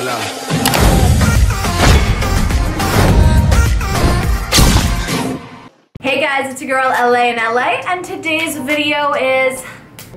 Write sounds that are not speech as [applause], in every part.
Hey guys, it's your girl LA in LA, and today's video is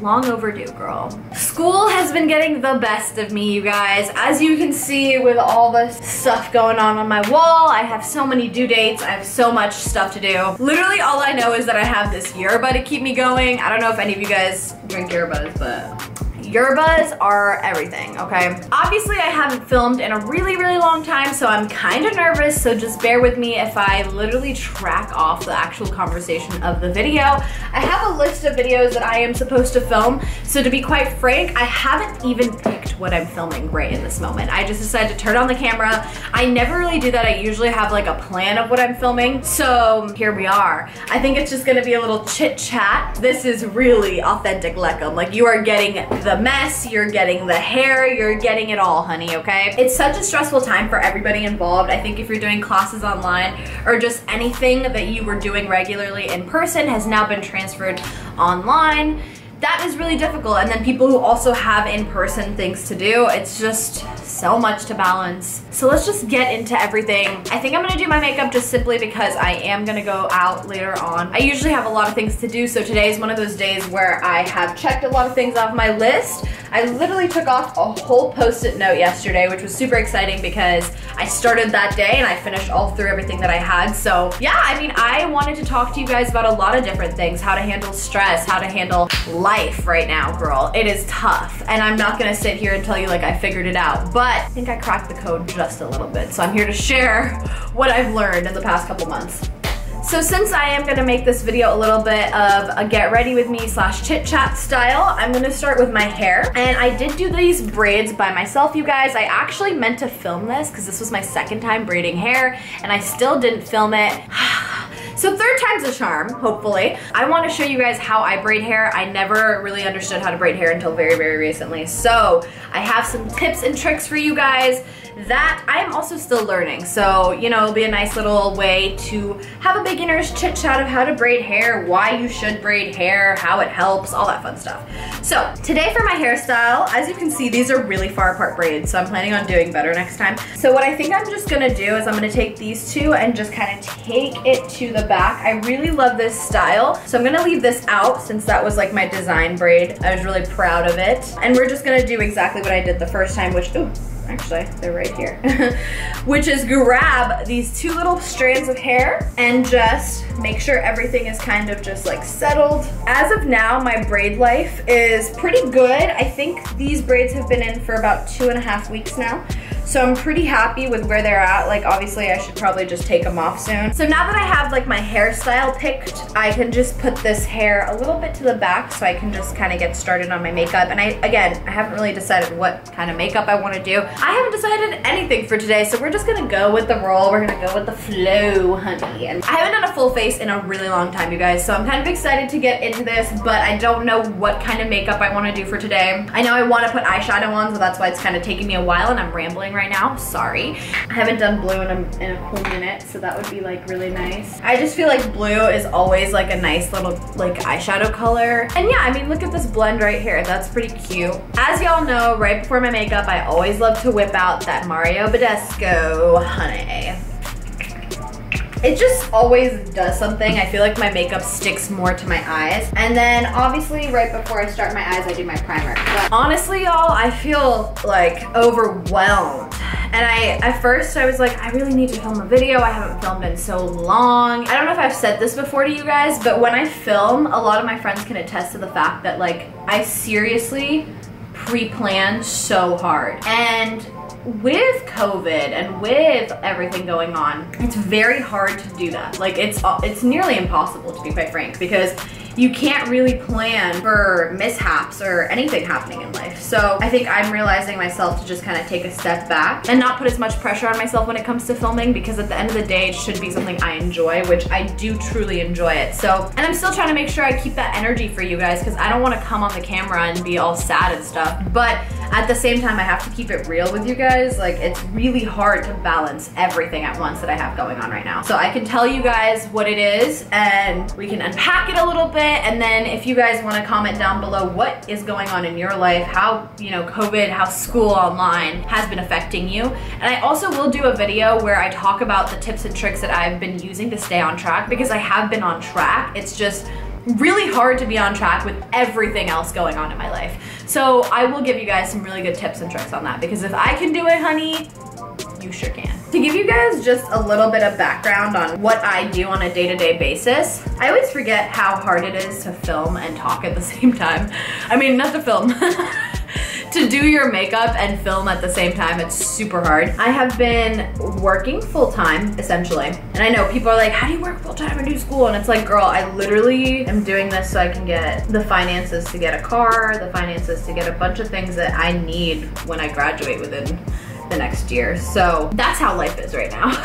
long overdue, girl. School has been getting the best of me, you guys. As you can see with all the stuff going on on my wall, I have so many due dates. I have so much stuff to do. Literally all I know is that I have this yerba to keep me going. I don't know if any of you guys drink yerbas, but Yerbas are everything, okay? Obviously, I haven't filmed in a really, really long time, so I'm kind of nervous, so just bear with me if I literally track off the actual conversation of the video. I have a list of videos that I am supposed to film, so to be quite frank, I haven't even picked what I'm filming right in this moment. I just decided to turn on the camera. I never really do that. I usually have like a plan of what I'm filming, so here we are. I think it's just gonna be a little chit chat. This is really authentic Lekem. Like you are getting the mess, you're getting the hair, you're getting it all, honey, okay? It's such a stressful time for everybody involved. I think if you're doing classes online or just anything that you were doing regularly in person has now been transferred online that is really difficult. And then people who also have in-person things to do, it's just so much to balance. So let's just get into everything. I think I'm gonna do my makeup just simply because I am gonna go out later on. I usually have a lot of things to do, so today is one of those days where I have checked a lot of things off my list. I literally took off a whole post-it note yesterday, which was super exciting because I started that day and I finished all through everything that I had. So yeah, I mean, I wanted to talk to you guys about a lot of different things, how to handle stress, how to handle life right now, girl. It is tough. And I'm not gonna sit here and tell you like I figured it out, but I think I cracked the code just a little bit. So I'm here to share [laughs] what I've learned in the past couple months. So since I am gonna make this video a little bit of a get ready with me slash chit chat style, I'm gonna start with my hair. And I did do these braids by myself, you guys. I actually meant to film this because this was my second time braiding hair and I still didn't film it. [sighs] So third time's a charm, hopefully. I wanna show you guys how I braid hair. I never really understood how to braid hair until very, very recently. So I have some tips and tricks for you guys that I am also still learning. So, you know, it'll be a nice little way to have a beginner's chit chat of how to braid hair, why you should braid hair, how it helps, all that fun stuff. So today for my hairstyle, as you can see, these are really far apart braids, so I'm planning on doing better next time. So what I think I'm just gonna do is I'm gonna take these two and just kind of take it to the back. I really love this style, so I'm gonna leave this out since that was like my design braid. I was really proud of it. And we're just gonna do exactly what I did the first time, which, ooh, actually they're right here, [laughs] which is grab these two little strands of hair and just make sure everything is kind of just like settled. As of now, my braid life is pretty good. I think these braids have been in for about two and a half weeks now. So I'm pretty happy with where they're at. Like obviously I should probably just take them off soon. So now that I have like my hairstyle picked, I can just put this hair a little bit to the back so I can just kind of get started on my makeup. And I, again, I haven't really decided what kind of makeup I want to do. I haven't decided anything for today, so we're just gonna go with the roll. We're gonna go with the flow, honey. And I haven't done a full face in a really long time, you guys, so I'm kind of excited to get into this, but I don't know what kind of makeup I want to do for today. I know I want to put eyeshadow on, so that's why it's kind of taking me a while and I'm rambling right now, sorry. I haven't done blue in a, in a cool minute, so that would be like really nice. I just feel like blue is always like a nice little like eyeshadow color. And yeah, I mean, look at this blend right here. That's pretty cute. As y'all know, right before my makeup, I always love to whip out that Mario Badescu honey. It just always does something. I feel like my makeup sticks more to my eyes. And then obviously right before I start my eyes, I do my primer. But honestly, y'all, I feel like overwhelmed. And I, at first I was like, I really need to film a video. I haven't filmed in so long. I don't know if I've said this before to you guys, but when I film, a lot of my friends can attest to the fact that like, I seriously pre-plan so hard. And with COVID and with everything going on, it's very hard to do that. Like it's it's nearly impossible to be quite frank because you can't really plan for mishaps or anything happening in life. So I think I'm realizing myself to just kind of take a step back and not put as much pressure on myself when it comes to filming because at the end of the day, it should be something I enjoy, which I do truly enjoy it. So, and I'm still trying to make sure I keep that energy for you guys because I don't want to come on the camera and be all sad and stuff. But at the same time, I have to keep it real with you guys. Like it's really hard to balance everything at once that I have going on right now. So I can tell you guys what it is and we can unpack it a little bit. And then if you guys wanna comment down below what is going on in your life, how, you know, COVID, how school online has been affecting you. And I also will do a video where I talk about the tips and tricks that I've been using to stay on track because I have been on track. It's just really hard to be on track with everything else going on in my life. So I will give you guys some really good tips and tricks on that because if I can do it, honey, you sure can. To give you guys just a little bit of background on what I do on a day-to-day -day basis, I always forget how hard it is to film and talk at the [laughs] same time. I mean, not to film. [laughs] to do your makeup and film at the same time, it's super hard. I have been working full time, essentially. And I know people are like, how do you work full time and do school? And it's like, girl, I literally am doing this so I can get the finances to get a car, the finances to get a bunch of things that I need when I graduate within the next year. So that's how life is right now. [laughs]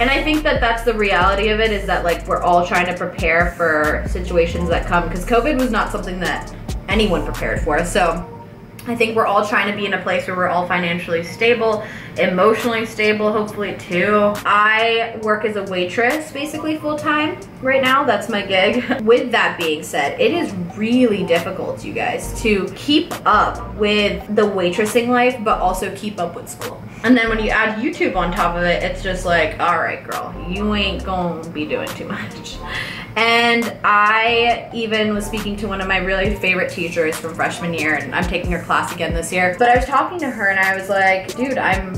and I think that that's the reality of it is that like we're all trying to prepare for situations that come because COVID was not something that anyone prepared for. So I think we're all trying to be in a place where we're all financially stable, emotionally stable, hopefully too. I work as a waitress basically full time right now. That's my gig. [laughs] with that being said, it is really difficult, you guys, to keep up with the waitressing life, but also keep up with school. And then when you add YouTube on top of it, it's just like, all right, girl, you ain't gonna be doing too much. [laughs] And I even was speaking to one of my really favorite teachers from freshman year, and I'm taking her class again this year. But I was talking to her and I was like, dude, I'm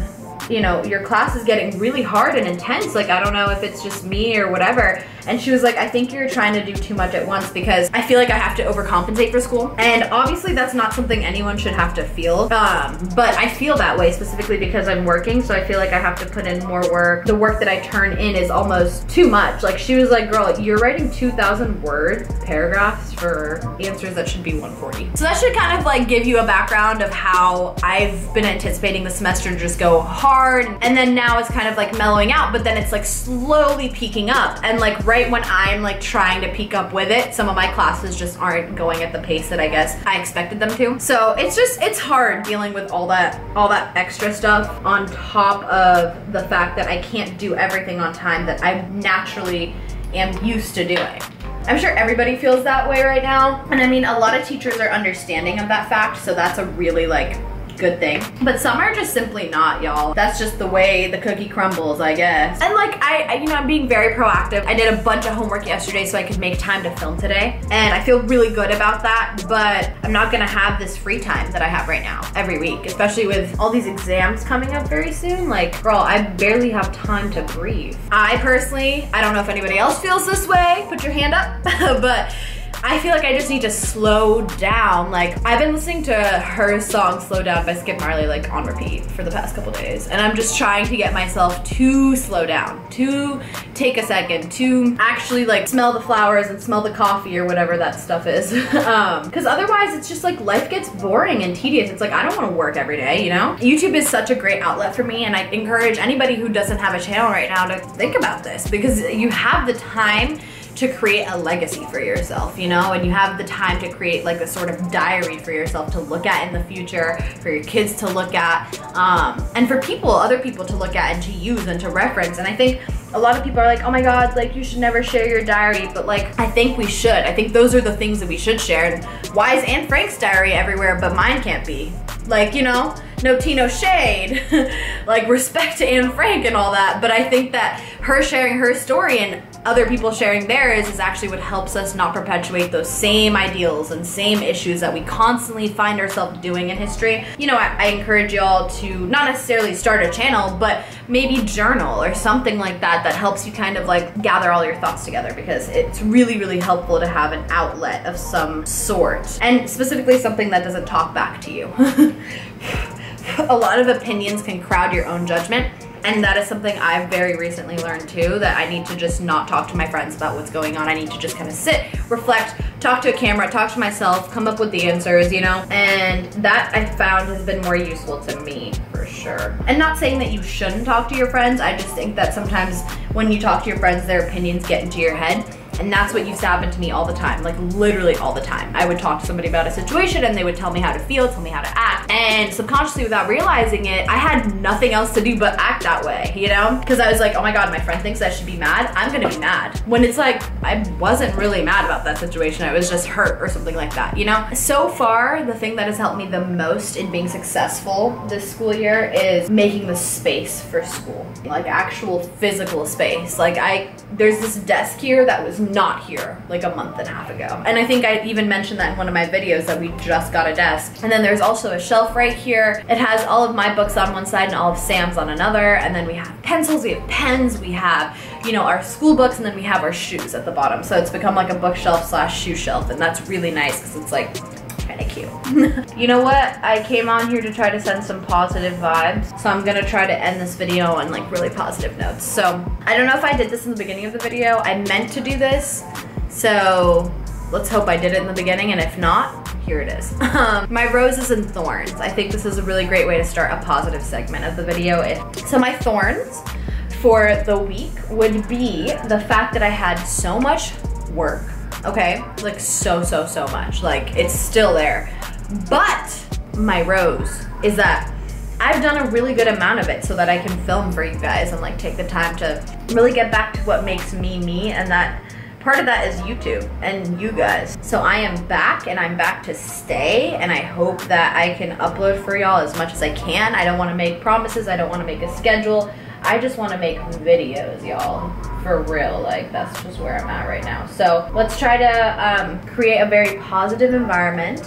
you know, your class is getting really hard and intense. Like, I don't know if it's just me or whatever. And she was like, I think you're trying to do too much at once because I feel like I have to overcompensate for school. And obviously that's not something anyone should have to feel. Um, but I feel that way specifically because I'm working. So I feel like I have to put in more work. The work that I turn in is almost too much. Like she was like, girl, you're writing 2,000 word paragraphs for answers that should be 140. So that should kind of like give you a background of how I've been anticipating the semester to just go hard. And then now it's kind of like mellowing out, but then it's like slowly peaking up. And like right when I'm like trying to peak up with it, some of my classes just aren't going at the pace that I guess I expected them to. So it's just, it's hard dealing with all that, all that extra stuff on top of the fact that I can't do everything on time that I naturally am used to doing. I'm sure everybody feels that way right now. And I mean, a lot of teachers are understanding of that fact, so that's a really like good thing. But some are just simply not, y'all. That's just the way the cookie crumbles, I guess. And like, I, I, you know, I'm being very proactive. I did a bunch of homework yesterday so I could make time to film today. And I feel really good about that, but I'm not gonna have this free time that I have right now every week, especially with all these exams coming up very soon. Like, girl, I barely have time to breathe. I personally, I don't know if anybody else feels this way, put your hand up, [laughs] but I feel like I just need to slow down. Like I've been listening to her song Slow Down by Skip Marley like on repeat for the past couple days. And I'm just trying to get myself to slow down, to take a second, to actually like smell the flowers and smell the coffee or whatever that stuff is. [laughs] um, Cause otherwise it's just like life gets boring and tedious. It's like I don't wanna work every day, you know? YouTube is such a great outlet for me and I encourage anybody who doesn't have a channel right now to think about this because you have the time to create a legacy for yourself, you know, and you have the time to create like a sort of diary for yourself to look at in the future, for your kids to look at, um, and for people, other people to look at and to use and to reference. And I think a lot of people are like, oh my God, like you should never share your diary. But like, I think we should. I think those are the things that we should share. And why is Anne Frank's diary everywhere, but mine can't be? Like, you know, no Tino shade. [laughs] like respect to Anne Frank and all that. But I think that her sharing her story and other people sharing theirs is actually what helps us not perpetuate those same ideals and same issues that we constantly find ourselves doing in history. You know, I, I encourage y'all to not necessarily start a channel, but maybe journal or something like that that helps you kind of like gather all your thoughts together because it's really, really helpful to have an outlet of some sort and specifically something that doesn't talk back to you. [laughs] a lot of opinions can crowd your own judgment and that is something I've very recently learned too, that I need to just not talk to my friends about what's going on. I need to just kind of sit, reflect, talk to a camera, talk to myself, come up with the answers, you know? And that I found has been more useful to me for sure. And not saying that you shouldn't talk to your friends, I just think that sometimes when you talk to your friends, their opinions get into your head And that's what used to happen to me all the time, like literally all the time. I would talk to somebody about a situation and they would tell me how to feel, tell me how to act. And subconsciously without realizing it, I had nothing else to do but act that way, you know? Because I was like, oh my God, my friend thinks I should be mad. I'm gonna be mad. When it's like, I wasn't really mad about that situation. I was just hurt or something like that, you know? So far, the thing that has helped me the most in being successful this school year is making the space for school. Like actual physical space. Like I, there's this desk here that was not here like a month and a half ago. And I think I even mentioned that in one of my videos that we just got a desk. And then there's also a shelf right here. It has all of my books on one side and all of Sam's on another. And then we have pencils, we have pens, we have, you know, our school books, and then we have our shoes at the bottom. So it's become like a bookshelf slash shoe shelf. And that's really nice because it's like kind of cute. [laughs] you know what? I came on here to try to send some positive vibes. So I'm gonna try to end this video on like really positive notes. So I don't know if I did this in the beginning of the video. I meant to do this. So let's hope I did it in the beginning. And if not, here it is. [laughs] Um, my roses and thorns. I think this is a really great way to start a positive segment of the video. So my thorns for the week would be the fact that I had so much work okay? Like so, so, so much. Like it's still there. But my rose is that I've done a really good amount of it so that I can film for you guys and like take the time to really get back to what makes me me and that part of that is YouTube and you guys. So I am back and I'm back to stay and I hope that I can upload for y'all as much as I can. I don't wanna make promises, I don't wanna make a schedule. I just wanna make videos, y'all for real. Like that's just where I'm at right now. So let's try to um, create a very positive environment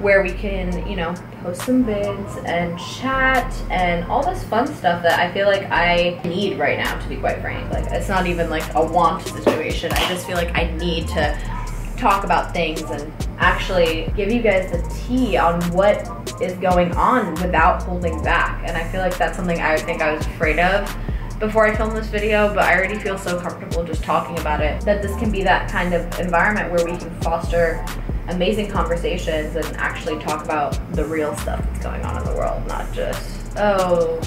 where we can, you know, post some vids and chat and all this fun stuff that I feel like I need right now, to be quite frank. Like, it's not even like a want situation. I just feel like I need to talk about things and actually give you guys the tea on what is going on without holding back. And I feel like that's something I think I was afraid of before I filmed this video, but I already feel so comfortable just talking about it that this can be that kind of environment where we can foster amazing conversations and actually talk about the real stuff that's going on in the world, not just, oh,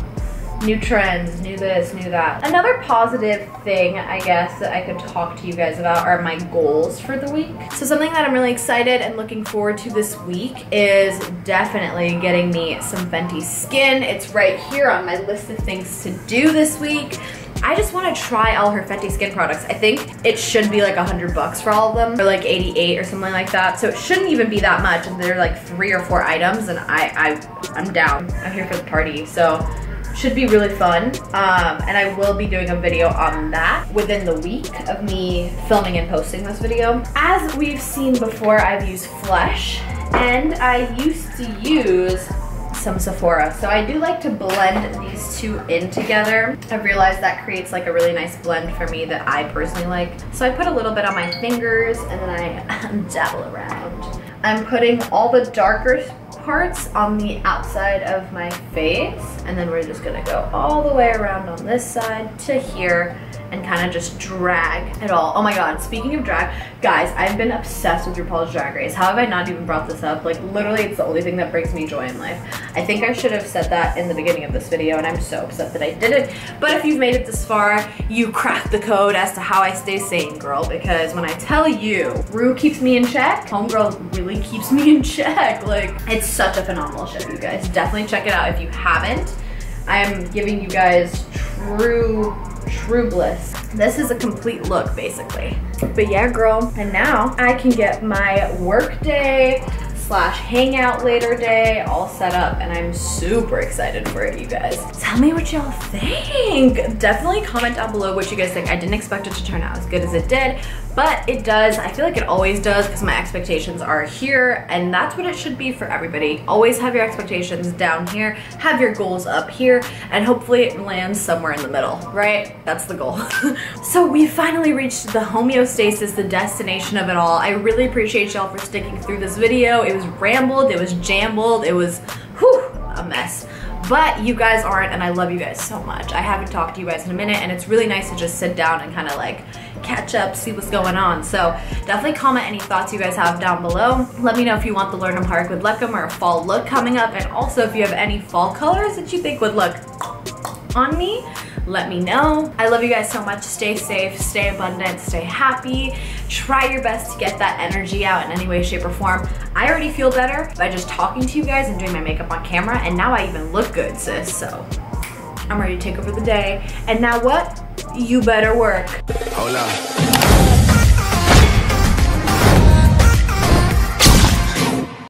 new trends, new this, new that. Another positive thing, I guess, that I could talk to you guys about are my goals for the week. So something that I'm really excited and looking forward to this week is definitely getting me some Fenty Skin. It's right here on my list of things to do this week. I just want to try all her Fenty Skin products. I think it should be like a 100 bucks for all of them, or like 88 or something like that. So it shouldn't even be that much. And they're like three or four items, and I, I, I'm down. I'm here for the party. So should be really fun. Um, and I will be doing a video on that within the week of me filming and posting this video. As we've seen before, I've used Flesh and I used to use some Sephora. So I do like to blend these two in together. I've realized that creates like a really nice blend for me that I personally like. So I put a little bit on my fingers and then I [laughs] dabble around. I'm putting all the darker parts on the outside of my face and then we're just gonna go all the way around on this side to here and kind of just drag it all. Oh my god, speaking of drag, guys, I've been obsessed with RuPaul's Drag Race. How have I not even brought this up? Like, literally, it's the only thing that brings me joy in life. I think I should have said that in the beginning of this video, and I'm so upset that I didn't. But if you've made it this far, you cracked the code as to how I stay sane, girl, because when I tell you, Ru keeps me in check, Homegirl really keeps me in check. Like, it's such a phenomenal show, you guys. Definitely check it out if you haven't. I am giving you guys true True Bliss. This is a complete look, basically. But yeah, girl. And now I can get my work day slash hangout later day all set up and I'm super excited for it, you guys. Tell me what y'all think. Definitely comment down below what you guys think. I didn't expect it to turn out as good as it did, but it does. I feel like it always does because my expectations are here and that's what it should be for everybody. Always have your expectations down here, have your goals up here, and hopefully it lands somewhere in the middle, right? That's the goal. [laughs] so we finally reached the homeostasis, the destination of it all. I really appreciate y'all for sticking through this video. It was rambled, it was jambled, it was whew, a mess but you guys aren't and I love you guys so much. I haven't talked to you guys in a minute and it's really nice to just sit down and kind of like catch up, see what's going on. So definitely comment any thoughts you guys have down below. Let me know if you want the Lornham Park with 'em or a fall look coming up and also if you have any fall colors that you think would look on me let me know. I love you guys so much. Stay safe, stay abundant, stay happy. Try your best to get that energy out in any way, shape, or form. I already feel better by just talking to you guys and doing my makeup on camera, and now I even look good, sis, so I'm ready to take over the day. And now what? You better work. Hold up.